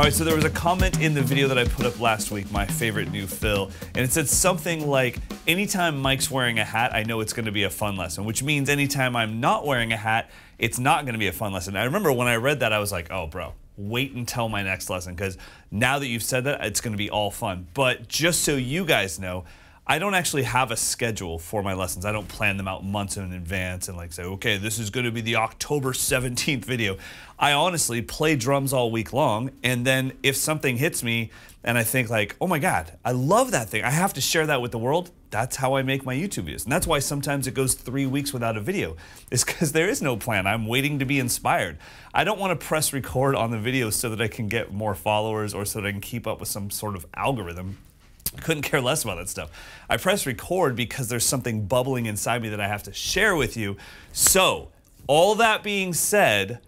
All right, so there was a comment in the video that I put up last week, my favorite new fill, and it said something like, anytime Mike's wearing a hat, I know it's gonna be a fun lesson, which means anytime I'm not wearing a hat, it's not gonna be a fun lesson. I remember when I read that, I was like, oh, bro, wait until my next lesson, because now that you've said that, it's gonna be all fun. But just so you guys know, I don't actually have a schedule for my lessons. I don't plan them out months in advance and like say, okay, this is going to be the October 17th video. I honestly play drums all week long. And then if something hits me and I think like, oh my God, I love that thing. I have to share that with the world. That's how I make my YouTube videos. And that's why sometimes it goes three weeks without a video. It's because there is no plan. I'm waiting to be inspired. I don't want to press record on the video so that I can get more followers or so that I can keep up with some sort of algorithm. Couldn't care less about that stuff. I press record because there's something bubbling inside me that I have to share with you. So, all that being said,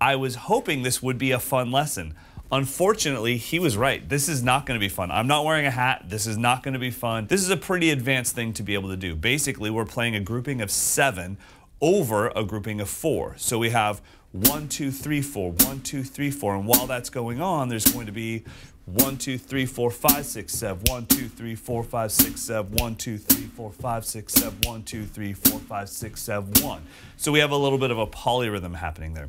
I was hoping this would be a fun lesson. Unfortunately, he was right. This is not going to be fun. I'm not wearing a hat. This is not going to be fun. This is a pretty advanced thing to be able to do. Basically, we're playing a grouping of seven over a grouping of four. So we have one, two, three, four, one, two, three, four. And while that's going on, there's going to be one, two, three, four, five, six, seven. One, two, three, four, five, six, seven. One, two, three, four, five, six, seven. One, two, three, four, five, six, seven. One. So we have a little bit of a polyrhythm happening there.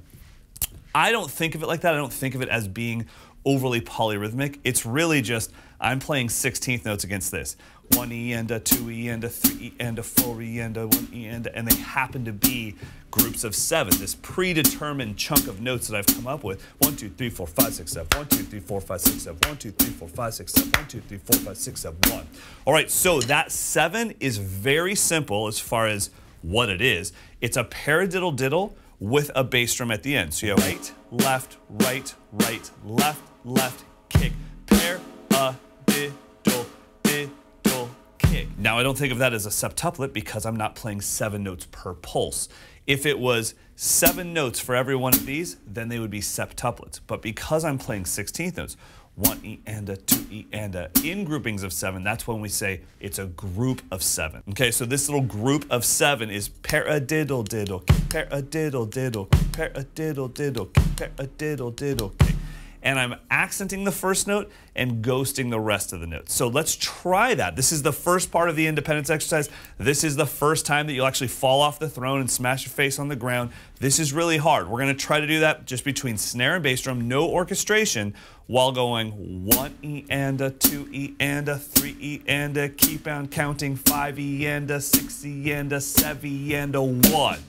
I don't think of it like that. I don't think of it as being overly polyrhythmic. It's really just I'm playing 16th notes against this. One E and a two E and a three E and a four E and a one E and a, and they happen to be groups of seven, this predetermined chunk of notes that I've come up with. One, two, three, four, five, six, seven. One, two, three, four, five, six, seven. One, two, three, four, five, six, seven. One, two, three, four, five, six, seven. One. All right, so that seven is very simple as far as what it is. It's a paradiddle diddle with a bass drum at the end. So you have right, left, right, right, left, left, kick, pair, a, diddle, diddle, kick. Now I don't think of that as a septuplet because I'm not playing seven notes per pulse. If it was seven notes for every one of these, then they would be septuplets. But because I'm playing 16th notes, one E and a, two E and a, in groupings of seven, that's when we say it's a group of seven. Okay, so this little group of seven is paradiddle diddle, paradiddle diddle, paradiddle diddle, paradiddle diddle, and I'm accenting the first note and ghosting the rest of the notes. So let's try that. This is the first part of the independence exercise. This is the first time that you'll actually fall off the throne and smash your face on the ground. This is really hard. We're gonna try to do that just between snare and bass drum, no orchestration, while going one E and a, two E and a, three E and a, keep on counting five E and a, six E and a, seven E and a, one.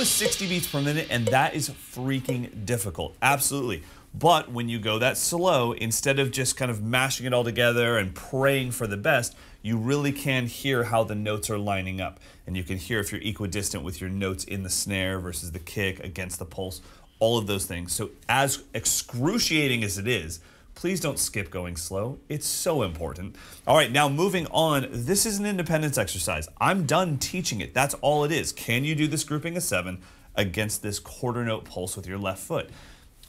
Was 60 beats per minute, and that is freaking difficult. Absolutely. But when you go that slow, instead of just kind of mashing it all together and praying for the best, you really can hear how the notes are lining up. And you can hear if you're equidistant with your notes in the snare versus the kick against the pulse, all of those things. So, as excruciating as it is, Please don't skip going slow. It's so important. All right, now moving on. This is an independence exercise. I'm done teaching it. That's all it is. Can you do this grouping of seven against this quarter note pulse with your left foot?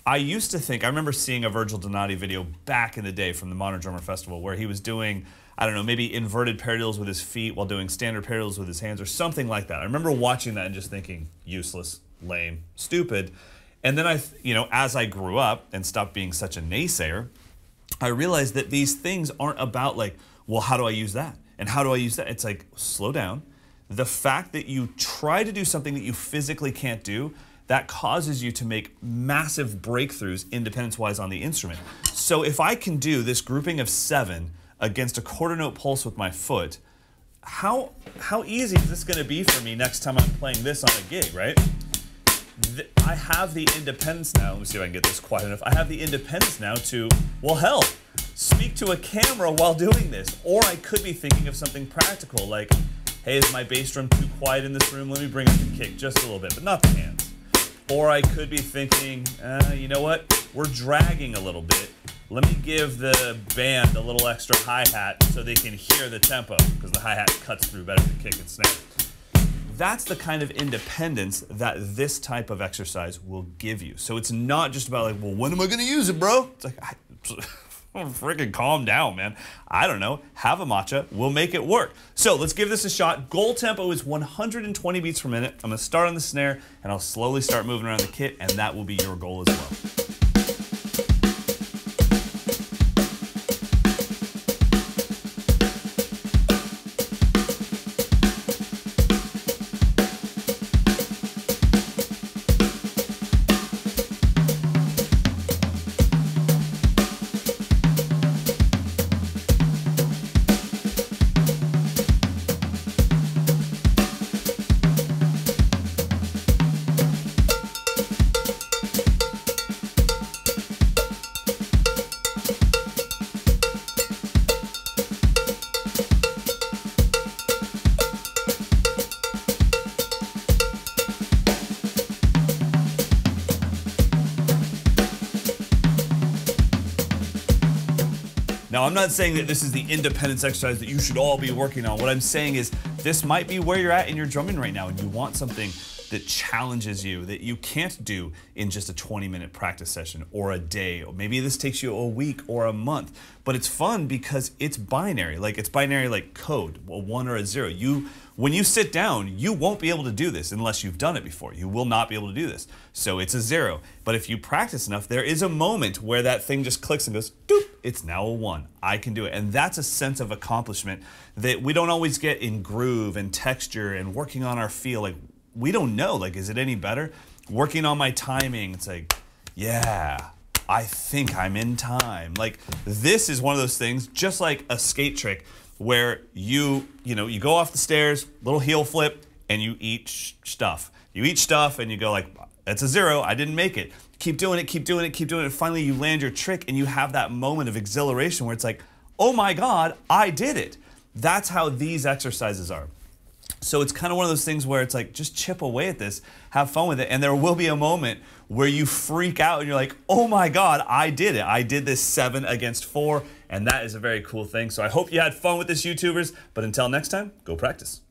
I used to think, I remember seeing a Virgil Donati video back in the day from the Modern Drummer Festival where he was doing, I don't know, maybe inverted paradiddles with his feet while doing standard paradiddles with his hands or something like that. I remember watching that and just thinking, useless, lame, stupid. And then I, you know, as I grew up and stopped being such a naysayer, I realized that these things aren't about like, well, how do I use that? And how do I use that? It's like, slow down. The fact that you try to do something that you physically can't do, that causes you to make massive breakthroughs independence wise on the instrument. So if I can do this grouping of seven against a quarter note pulse with my foot, how, how easy is this gonna be for me next time I'm playing this on a gig, right? I have the independence now. Let me see if I can get this quiet enough. I have the independence now to, well, hell, speak to a camera while doing this. Or I could be thinking of something practical, like, hey, is my bass drum too quiet in this room? Let me bring up the kick just a little bit, but not the hands. Or I could be thinking, uh, you know what? We're dragging a little bit. let me give the band a little extra hi-hat so they can hear the tempo, because the hi-hat cuts through better than kick and snare. That's the kind of independence that this type of exercise will give you. So it's not just about like, well, when am I gonna use it, bro? It's like, I, freaking calm down, man. I don't know. Have a matcha. We'll make it work. So let's give this a shot. Goal tempo is 120 beats per minute. I'm going to start on the snare and I'll slowly start moving around the kit, and that will be your goal as well. Now, I'm not saying that this is the independence exercise that you should all be working on. What I'm saying is this might be where you're at in your drumming right now and you want something that challenges you that you can't do in just a 20 minute practice session or a day. Or maybe this takes you a week or a month but it's fun because it's binary. Like it's binary like code a one or a zero. You when you sit down you won't be able to do this unless you've done it before. You will not be able to do this. So it's a zero. But if you practice enough there is a moment where that thing just clicks and goes doop it's now a one. I can do it. And that's a sense of accomplishment that we don't always get in groove and texture and working on our feel like we don't know. Like, is it any better? Working on my timing, it's like, yeah, I think I'm in time. Like, this is one of those things, just like a skate trick, where you, you know, you go off the stairs, little heel flip, and you eat stuff. You eat stuff, and you go like, that's a zero. I didn't make it. Keep doing it. Keep doing it. Keep doing it. Finally, you land your trick, and you have that moment of exhilaration where it's like, oh my god, I did it. That's how these exercises are. So it's kind of one of those things where it's like, just chip away at this, have fun with it, and there will be a moment where you freak out and you're like, oh my God, I did it. I did this seven against four, and that is a very cool thing. So I hope you had fun with this, YouTubers, but until next time, go practice.